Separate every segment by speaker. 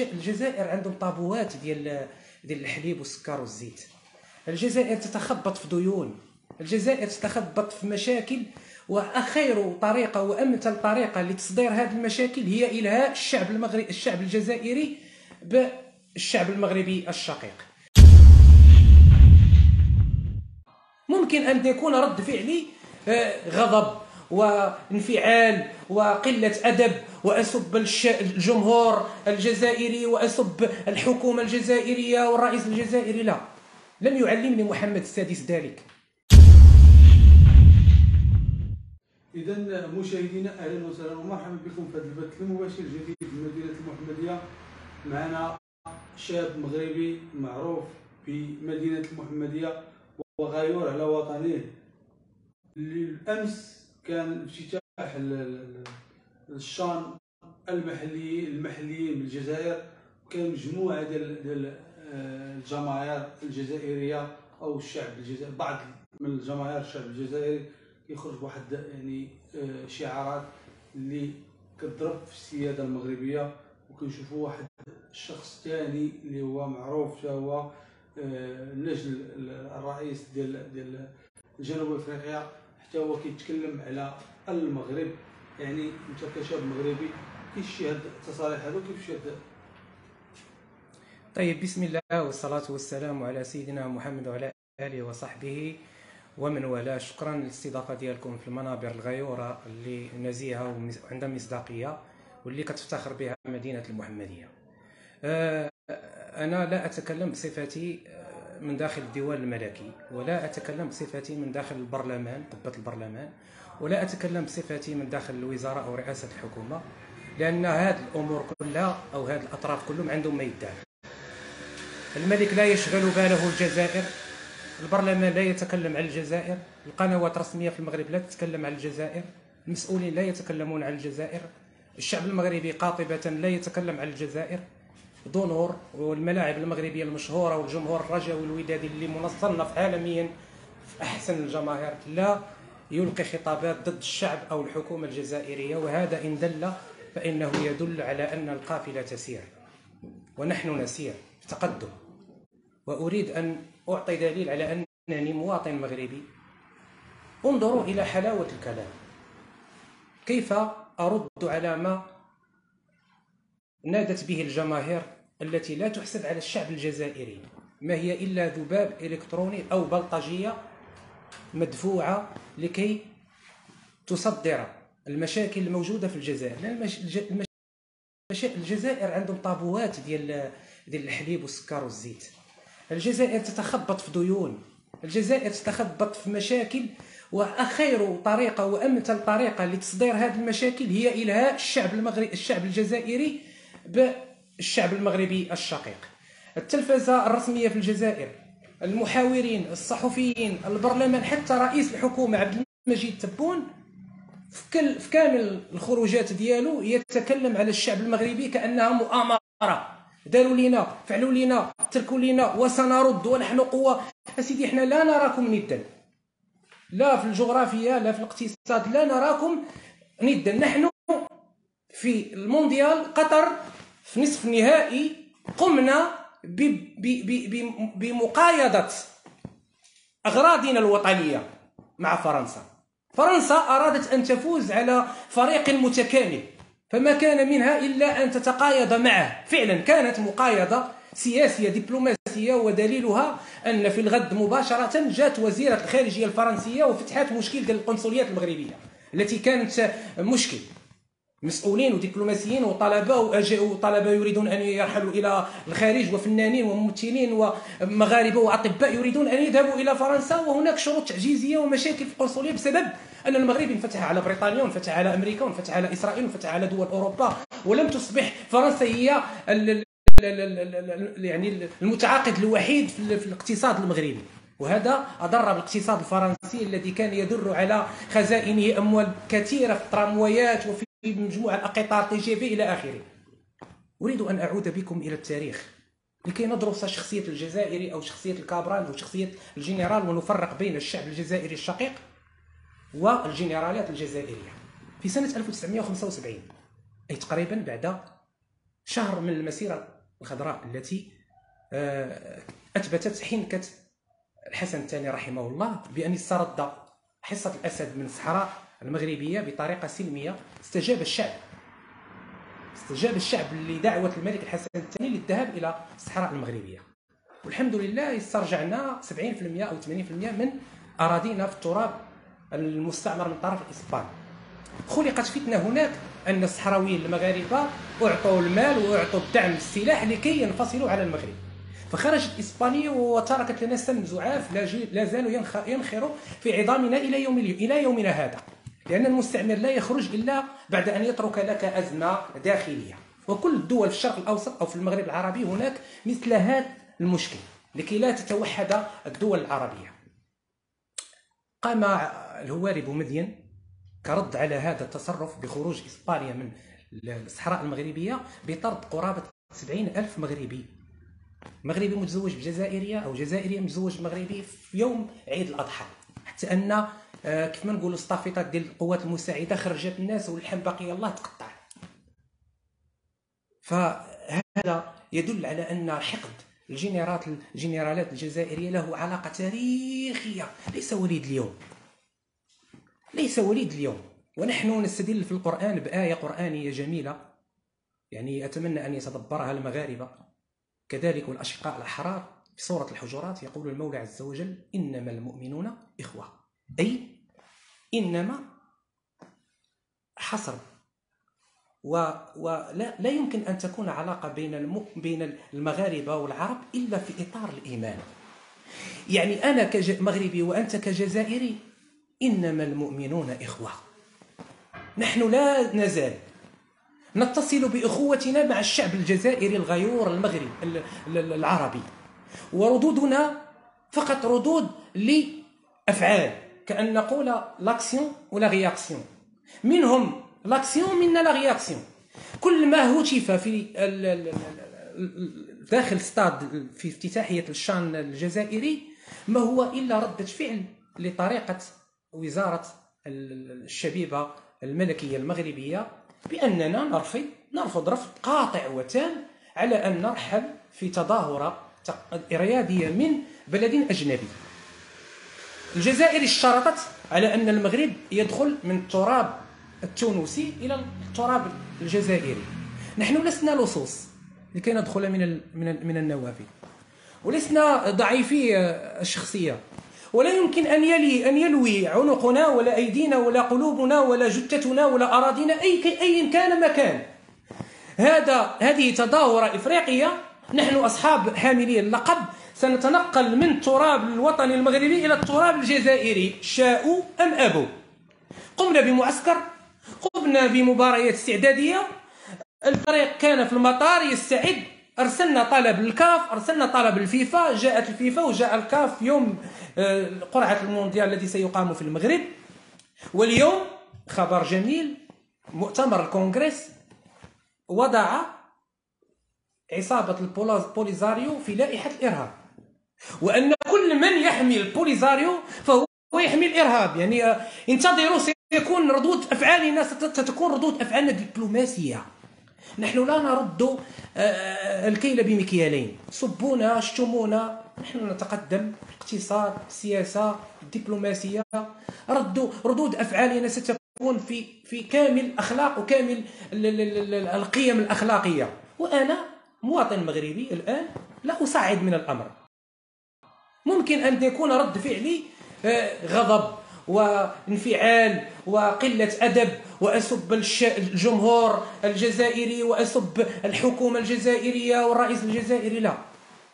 Speaker 1: الجزائر عندهم طابوات ديال ديال الحليب والسكر والزيت. الجزائر تتخبط في ديون. الجزائر تتخبط في مشاكل وأخير طريقة وأمثل طريقة لتصدير هذه المشاكل هي إلهاء الشعب المغربي الشعب الجزائري بالشعب المغربي الشقيق. ممكن أن يكون رد فعلي آه، غضب. وانفعال وقلة أدب وأسب الجمهور الجزائري وأسب الحكومة الجزائرية والرئيس الجزائري. لا لم يعلمني محمد السادس ذلك.
Speaker 2: إذا مشاهدينا أهلا وسهلا. ومرحبا بكم في هذا البث المباشر الجديد من مدينة المحمدية. معنا شاب مغربي معروف في مدينة المحمدية وغيور على وطنه. للأمس كان افتتاح الشان المحلي المحليين بالجزائر كان مجموعة ديال آه، الجماهير الجزائرية أو الشعب الجزائري بعض من الجماهير الشعب الجزائري يخرج بواحد يعني آه، شعارات اللي كتضرب في السيادة المغربية وكنشوفوا واحد الشخص ثاني اللي هو معروف هو النجل آه، الرئيس ديال ديال جنوب أفريقيا. حتى هو كيتكلم على المغرب يعني انت كشاب مغربي كيفاش هاد التصاريح هادو كيفاش هاد
Speaker 1: طيب بسم الله والصلاة والسلام على سيدنا محمد وعلى آله وصحبه ومن والاه شكرا للاستضافة ديالكم في المنابر الغيورة اللي نزيهة وعندها مصداقية واللي كتفتخر بها مدينة المحمدية. آه، أنا لا أتكلم بصفتي من داخل الديوان الملكي ولا أتكلم بصفتي من داخل البرلمان قبة البرلمان ولا أتكلم بصفتي من داخل الوزارة أو رئاسة الحكومة لأن هذه الأمور كلها أو هذه الأطراف كلهم عندهم ما يدعي. الملك لا يشغل باله الجزائر البرلمان لا يتكلم عن الجزائر القنوات الرسمية في المغرب لا تتكلم عن الجزائر المسؤولين لا يتكلمون عن الجزائر الشعب المغربي قاطبة لا يتكلم عن الجزائر. دونور والملاعب المغربية المشهورة والجمهور الرجوي الودادي اللي مصنف عالميا في أحسن الجماهير. لا يلقي خطابات ضد الشعب أو الحكومة الجزائرية وهذا إن دل فإنه يدل على أن القافلة تسير ونحن نسير في تقدم وأريد أن أعطي دليل على أنني مواطن مغربي. انظروا إلى حلاوة الكلام. كيف أرد على ما نادت به الجماهير التي لا تحسب على الشعب الجزائري. ما هي إلا ذباب إلكتروني أو بلطجية مدفوعة لكي تصدر المشاكل الموجودة في الجزائر. لأن المش... الجزائر عندهم طابوات ديال ديال الحليب والسكر والزيت. الجزائر تتخبط في ديون. الجزائر تتخبط في مشاكل وأخير طريقة وأمثل طريقة لتصدير هذه المشاكل هي إلهاء الشعب المغربي الشعب الجزائري بالشعب المغربي الشقيق. التلفزة الرسمية في الجزائر المحاورين الصحفيين البرلمان حتى رئيس الحكومة عبد المجيد تبون في كامل الخروجات ديالو يتكلم على الشعب المغربي كأنها مؤامرة. داروا لنا فعلوا لنا تركوا لنا وسنرد ونحن قوة. سيدي إحنا لا نراكم ندا. لا في الجغرافيا لا في الاقتصاد لا نراكم ندا. نحن في المونديال قطر في نصف النهائي قمنا بمقايضة أغراضنا الوطنية مع فرنسا. فرنسا أرادت أن تفوز على فريق متكامل فما كان منها إلا أن تتقايض معه. فعلا كانت مقايضة سياسية دبلوماسية ودليلها أن في الغد مباشرة جاءت وزيرة الخارجية الفرنسية وفتحت مشكل القنصليات المغربية التي كانت مشكل. مسؤولين ودبلوماسيين وطلبة وطلبة يريدون أن يرحلوا إلى الخارج وفنانين وممثلين ومغاربة وأطباء يريدون أن يذهبوا إلى فرنسا وهناك شروط تعجيزية ومشاكل في القنصليه بسبب أن المغرب انفتح على بريطانيا وانفتح على أمريكا وانفتح على إسرائيل وانفتح على دول أوروبا ولم تصبح فرنسا هي يعني المتعاقد الوحيد في الاقتصاد المغربي وهذا أضر بالاقتصاد الفرنسي الذي كان يدر على خزائنه أموال كثيرة في التراموايات وفي مجموعة القطار TGV إلى آخره. أريد أن أعود بكم إلى التاريخ لكي ندرس شخصية الجزائري أو شخصية الكابرال أو شخصية الجنرال ونفرق بين الشعب الجزائري الشقيق والجنرالات الجزائرية. في سنة 1975 أي تقريبا بعد شهر من المسيرة الخضراء التي آه، أثبتت حنكه الحسن الثاني رحمه الله بأن استرد حصة الأسد من الصحراء المغربية بطريقة سلمية استجاب الشعب. استجاب الشعب لدعوة الملك الحسن الثاني للذهاب إلى الصحراء المغربية. والحمد لله استرجعنا 70% أو 80% من أراضينا في التراب المستعمر من طرف الاسبان خلقت فتنة هناك أن الصحراويين المغاربة أعطوا المال وأعطوا الدعم السلاح لكي ينفصلوا على المغرب. فخرجت إسبانيا وتركت لنا سم زعاف لا زالوا ينخر في عظامنا إلى يوم إلى يومنا هذا. لأن المستعمر لا يخرج إلا بعد أن يترك لك أزمة داخلية. وكل الدول في الشرق الأوسط أو في المغرب العربي هناك مثل هذا المشكل لكي لا تتوحد الدول العربية. قام الهواري بومدين كرد على هذا التصرف بخروج إسبانيا من الصحراء المغربية بطرد قرابة 70 ألف مغربي. مغربي متزوج بجزائرية أو جزائرية متزوج بمغربي في يوم عيد الأضحى حتى أن كيف ما نقولوا الصافطات ديال القوات المساعدة خرجت الناس واللحم بقي الله تقطع. فهذا يدل على أن حقد الجنرالات الجنرالات الجزائرية له علاقة تاريخية. ليس وليد اليوم. ليس وليد اليوم. ونحن نستدل في القرآن بآية قرآنية جميلة. يعني أتمنى أن يتدبرها المغاربة. كذلك الأشقاء الأحرار في سورة الحجرات يقول المولى عز وجل إنما المؤمنون إخوة. أي إنما حصر. ولا لا يمكن أن تكون علاقة بين. بين المغاربة والعرب إلا في إطار الإيمان. يعني أنا كمغربي وأنت كجزائري إنما المؤمنون إخوة. نحن لا نزال نتصل بإخوتنا مع الشعب الجزائري الغيور المغرب العربي. وردودنا فقط ردود لأفعال. كأن نقول l'action و la réaction منهم l'action منا la réaction كل ما هتف في داخل ستاد في افتتاحية الشأن الجزائري ما هو إلا ردة فعل لطريقة وزارة الشبيبة الملكية المغربية بأننا نرفض نرفض رفض قاطع وتام على أن نرحل في تظاهرة رياضية من بلد أجنبي. الجزائر اشترطت على أن المغرب يدخل من التراب التونسي إلى التراب الجزائري. نحن لسنا لصوص لكي ندخل من من النوافذ. ولسنا ضعيفي الشخصية. ولا يمكن أن يلي أن يلوي عنقنا ولا أيدينا ولا قلوبنا ولا جثتنا ولا أراضينا أي أي كان مكان. هذا هذه تظاهرة إفريقية. نحن أصحاب حاملي اللقب. سنتنقل من التراب الوطني المغربي إلى التراب الجزائري. شاءوا أم أبوا؟ قمنا بمعسكر قمنا بمباريات استعدادية. الفريق كان في المطار يستعد. أرسلنا طلب للكاف أرسلنا طلب للفيفا جاءت الفيفا وجاء الكاف يوم آه، قرعة المونديال الذي سيقام في المغرب. واليوم خبر جميل. مؤتمر الكونغرس. وضع عصابة البوليزاريو في لائحة الإرهاب. وأن كل من يحمي البوليزاريو فهو يحمي الإرهاب. يعني آه، انتظروا سيكون ردود أفعالنا ستكون ردود أفعالنا دبلوماسية نحن لا نرد آه، آه، الكيل بمكيالين. صبونا شتمونا. نحن نتقدم الاقتصاد السياسة الدبلوماسية ردوا ردود أفعالنا ستكون في في كامل أخلاق وكامل القيم الأخلاقية. وأنا مواطن مغربي الآن لا أصعد من الأمر. ممكن أن يكون رد فعلي آه، غضب وانفعال وقلة أدب وأسب الجمهور الجزائري وأسب الحكومة الجزائرية والرئيس الجزائري. لا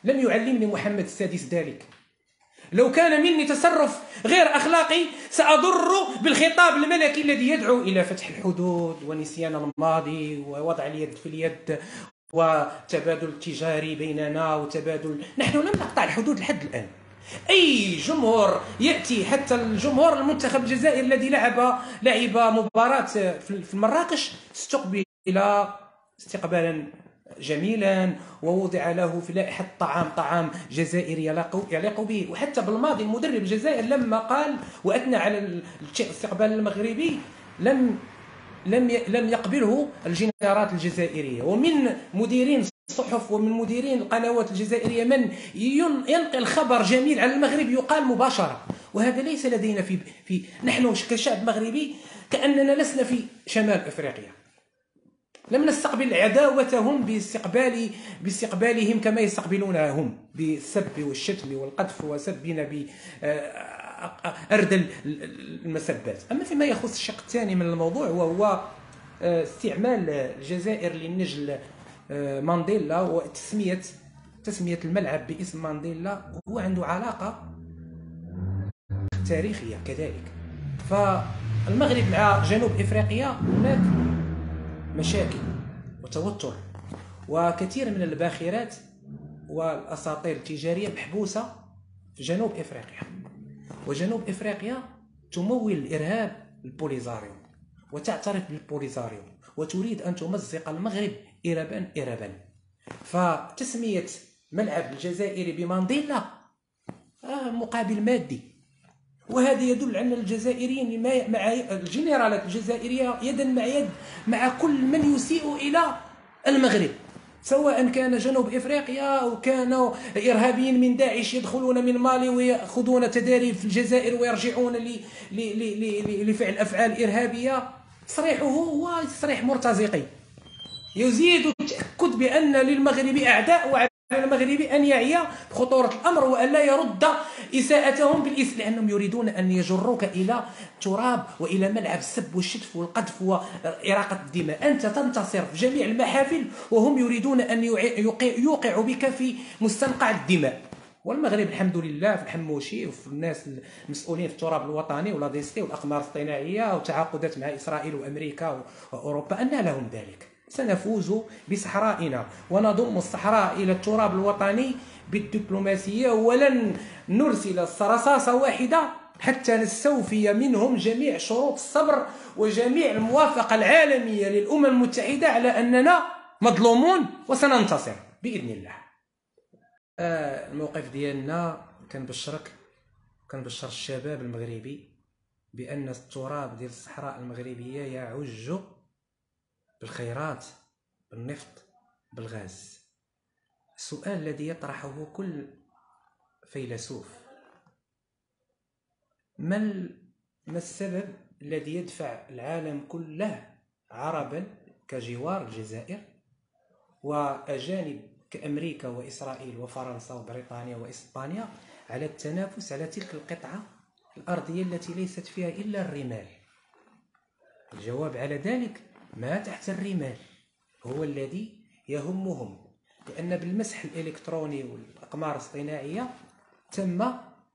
Speaker 1: لم يعلمني محمد السادس ذلك. لو كان مني تصرف غير أخلاقي سأضر بالخطاب الملكي الذي يدعو إلى فتح الحدود ونسيان الماضي ووضع اليد في اليد وتبادل تجاري بيننا وتبادل. نحن لم نقطع الحدود لحد الآن. أي جمهور يأتي حتى الجمهور المنتخب الجزائري الذي لعب لعب مباراة في مراكش استقبل استقبالا جميلا ووضع له في لائحة الطعام طعام جزائري يليق به. وحتى بالماضي المدرب الجزائر لما قال وأثنى على الاستقبال المغربي لم لم لم يقبله الجنرالات الجزائرية. ومن مديرين الصحف ومن مديرين القنوات الجزائرية من ينقل خبر جميل على المغرب يقال مباشرة. وهذا ليس لدينا في في نحن كشعب مغربي كأننا لسنا في شمال إفريقيا. لم نستقبل عداوتهم باستقبال باستقبالهم كما يستقبلونها هم بالسب والشتم والقذف وسبنا ب آه، أردل المسبات. أما فيما يخص الشق الثاني من الموضوع وهو آه، استعمال الجزائر للنجل مانديلا وتسمية تسمية الملعب باسم مانديلا هو عنده علاقة تاريخية كذلك. فالمغرب مع جنوب إفريقيا هناك مشاكل وتوتر وكثير من الباخرات والأساطير التجارية محبوسة في جنوب إفريقيا. وجنوب إفريقيا تمول الإرهاب البوليزاريو وتعترف بالبوليزاريو وتريد أن تمزق المغرب اربا اربا فتسمية ملعب الجزائري بمانديلا آه مقابل مادي. وهذا يدل على الجزائريين مع الجنرالات الجزائرية يدا مع يد مع كل من يسيء إلى المغرب. سواء كان جنوب إفريقيا أو كانوا إرهابيين من داعش يدخلون من مالي ويأخذون تداريب في الجزائر ويرجعون لفعل أفعال إرهابية. تصريحه هو تصريح مرتزقي. يزيد التأكد بأن للمغرب أعداء المغربي أن يعي بخطورة الأمر وأن لا يرد إساءتهم بالإسلام لأنهم يريدون أن يجروك إلى تراب وإلى ملعب السب والشتف والقذف وإراقة الدماء. أنت تنتصر في جميع المحافل وهم يريدون أن يوقعوا بك في مستنقع الدماء. والمغرب الحمد لله في الحموشي وفي الناس المسؤولين في التراب الوطني ولا ديستي والأقمار الاصطناعيه وتعاقدات مع إسرائيل وأمريكا وأوروبا أن لهم ذلك. سنفوز بصحرائنا. ونضم الصحراء إلى التراب الوطني بالدبلوماسية. ولن نرسل رصاصة واحدة حتى نستوفي منهم جميع شروط الصبر وجميع الموافقة العالمية للأمم المتحدة على أننا مظلومون وسننتصر بإذن الله. آه الموقف ديالنا كنبشرك كنبشر الشباب المغربي بأن التراب ديال الصحراء المغربية يعج بالخيرات بالنفط بالغاز. السؤال الذي يطرحه كل فيلسوف ما السبب الذي يدفع العالم كله عربا كجوار الجزائر وأجانب كأمريكا وإسرائيل وفرنسا وبريطانيا وإسبانيا على التنافس على تلك القطعة الأرضية التي ليست فيها إلا الرمال؟ الجواب على ذلك ما تحت الرمال هو الذي يهمهم لأن بالمسح الإلكتروني والأقمار الاصطناعية تم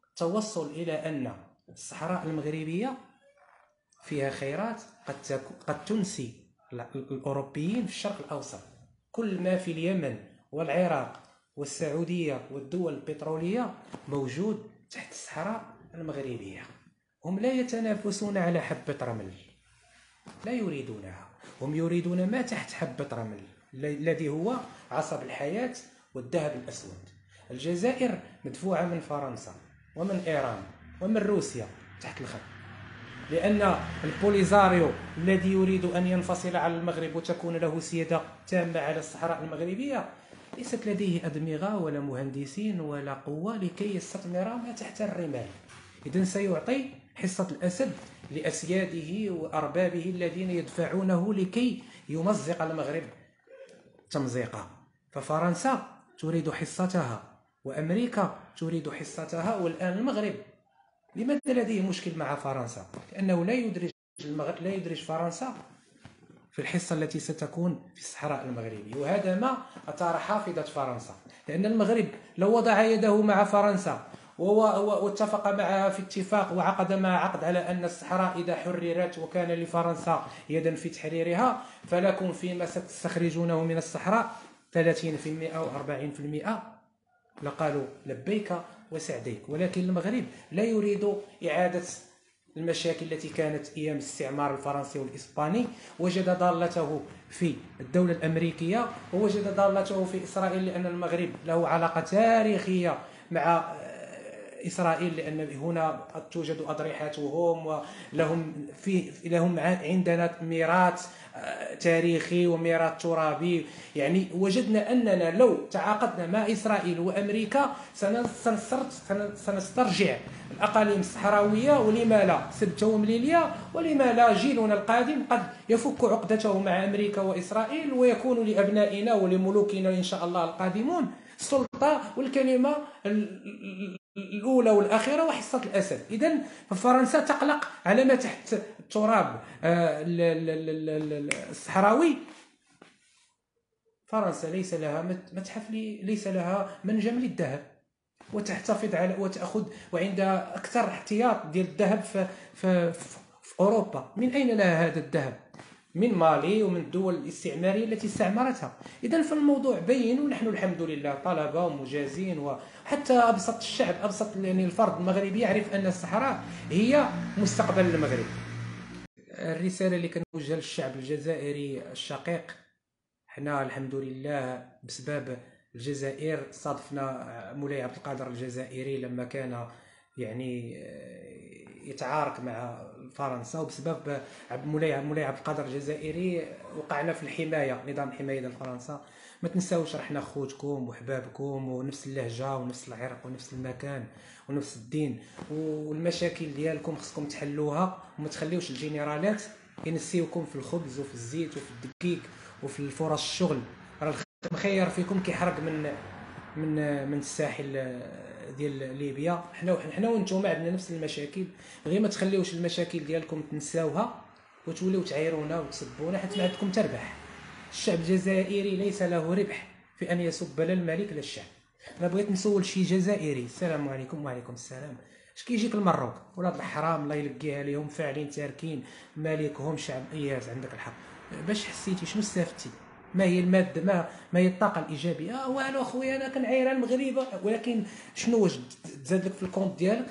Speaker 1: التوصل إلى أن الصحراء المغربية فيها خيرات قد قد تنسي الأوروبيين في الشرق الأوسط. كل ما في اليمن والعراق والسعودية والدول البترولية موجود تحت الصحراء المغربية. هم لا يتنافسون على حبة رمل لا يريدونها. هم يريدون ما تحت حبة رمل الذي هو عصب الحياة والذهب الأسود. الجزائر مدفوعة من فرنسا ومن إيران ومن روسيا تحت الخط. لأن البوليزاريو الذي يريد أن ينفصل على المغرب وتكون له سيادة تامة على الصحراء المغربية ليست لديه أدمغة ولا مهندسين ولا قوة لكي يستثمر ما تحت الرمال. إذن سيعطي حصة الأسد لأسياده وأربابه الذين يدفعونه لكي يمزق المغرب. تمزيقا ففرنسا تريد حصتها وأمريكا تريد حصتها والآن المغرب. لماذا لديه مشكل مع فرنسا؟ لأنه لا يدرج المغرب لا يدرج فرنسا في الحصة التي ستكون في الصحراء المغربي وهذا ما أثار حافظة فرنسا لأن المغرب لو وضع يده مع فرنسا واتفق معها في اتفاق وعقد معها عقد على أن الصحراء إذا حررت وكان لفرنسا يدا في تحريرها فلكم فيما ستستخرجونه من الصحراء 30% أو 40% لقالوا لبيك وسعديك ولكن المغرب لا يريد إعادة المشاكل التي كانت أيام الاستعمار الفرنسي والإسباني. وجد ضالته في الدولة الأمريكية ووجد ضالته في إسرائيل لأن المغرب له علاقة تاريخية مع إسرائيل لأن هنا توجد أضرحتهم ولهم في لهم عندنا ميراث آه، تاريخي وميراث ترابي. يعني وجدنا أننا لو تعاقدنا مع إسرائيل وأمريكا سنسترجع الأقاليم الصحراوية ولما لا سبته ومليليا ولما لا جيلنا القادم قد يفك عقدته مع أمريكا وإسرائيل ويكون لأبنائنا ولملوكنا إن شاء الله القادمون. السلطة والكلمة الأولى والأخيرة وحصة الأسد. اذا فرنسا تقلق على ما تحت التراب آه، الصحراوي. فرنسا ليس لها متحف ليس لها منجم للذهب وتحتفظ على وتأخذ وعندها أكثر احتياط ديال الذهب في, في, في أوروبا. من أين لها هذا الذهب؟ من مالي ومن الدول الاستعمارية التي استعمرتها. اذا فالموضوع بين ونحن الحمد لله طلبة ومجازين وحتى أبسط الشعب أبسط يعني الفرد المغربي يعرف أن الصحراء هي مستقبل المغرب. الرسالة اللي كنوجهها للشعب الجزائري الشقيق حنا الحمد لله بسبب الجزائر صادفنا مولاي عبد القادر الجزائري لما كان يعني يتعارك مع فرنسا وبسبب مولاي مولاي عبد القادر الجزائري وقعنا في الحماية نظام الحمايه ديال فرنسا. ما تنساوش رحنا خوتكم وحبابكم ونفس اللهجة ونفس العرق ونفس المكان ونفس الدين. والمشاكل ديالكم خصكم تحلوها وما تخليوش الجنرالات ينسيوكم في الخبز وفي الزيت وفي الدقيق وفي فرص الشغل. راه الخير فيكم كيحرق من من من الساحل. ديال ليبيا. حنا حنا وأنتم عندنا نفس المشاكل. غير ما تخليوش المشاكل ديالكم تنساوها وتوليو تعايرونا وتسبونا حيت ما عندكم تربح الشعب الجزائري ليس له ربح في أن يسب لا الملك لا الشعب. أنا بغيت نسول شي جزائري. السلام عليكم وعليكم السلام. اش كيجيك المروك ولاد الحرام الله يلقيها لهم فاعلين تاركين مالكهم شعب. اياز عندك الحق. باش حسيتي شنو استفدتي؟ ما هي المادة ما ما هي الطاقة الإيجابية. آه والو أخويا أنا كنعاير المغرب. ولكن شنو واش تزاد لك في ال compte ديالك؟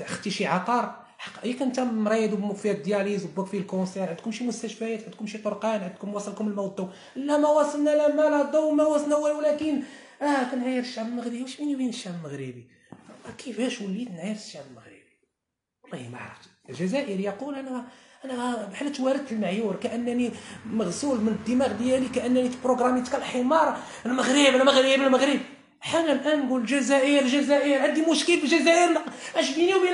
Speaker 1: أختي شي عقار؟ ياك انت مريض وبوك فيها la dialyse وبوك فيه ال cancer عندكم شي مستشفيات؟ عندكم شي طرقان؟ عندكم وصلكم الموت لا ما وصلنا لا ما لا ضو ما وصلنا ولكن آه كنعاير الشعب المغربي. واش بيني وبين الشعب المغربي؟ كيفاش وليت نعاير الشعب المغربي؟ والله ما عرفت. الجزائر يقول أنا أنا بحال تواردت المعيور كأنني مغسول من الدماغ ديالي كأنني تبروغراميت كالحمار المغرب المغرب المغرب. حنا الآن نقول الجزائر الجزائر عندي مشكل في الجزائر اش بيني وبين